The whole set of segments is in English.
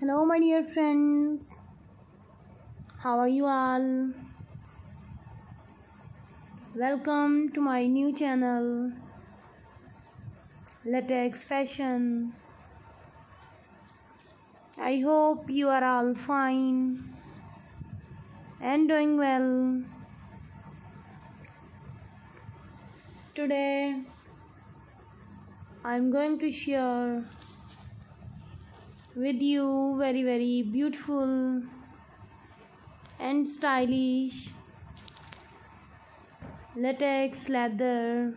Hello, my dear friends. How are you all? Welcome to my new channel, Latex Fashion. I hope you are all fine and doing well. Today, I'm going to share with you. Very very beautiful and stylish latex leather.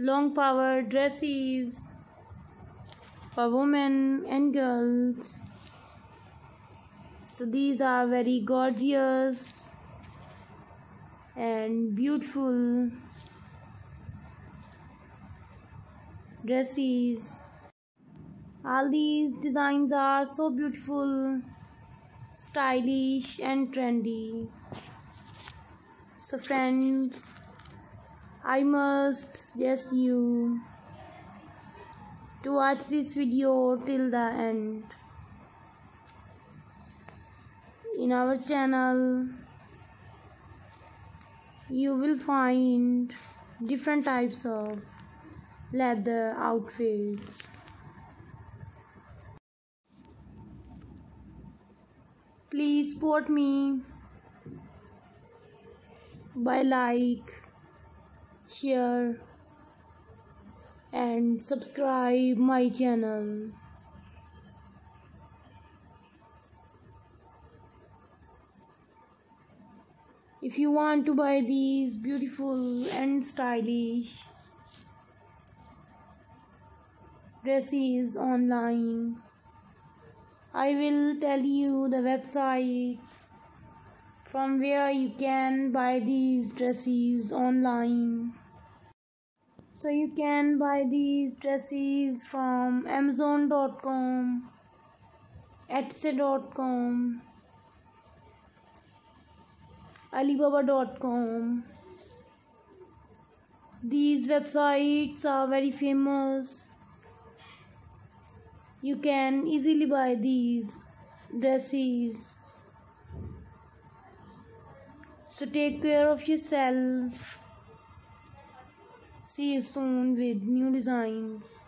Long power dresses for women and girls. So these are very gorgeous and beautiful dresses. All these designs are so beautiful stylish and trendy. So friends i must suggest you to watch this video till the end. In our channel you will find different types of leather outfits. Please support me by like share and subscribe my channel if you want to buy these beautiful and stylish dresses online i will tell you the websites from where you can buy these dresses online. So you can buy these dresses from amazon.com etsy.com alibaba.com these websites are very famous. You can easily buy these dresses. So take care of yourself. See you soon with new designs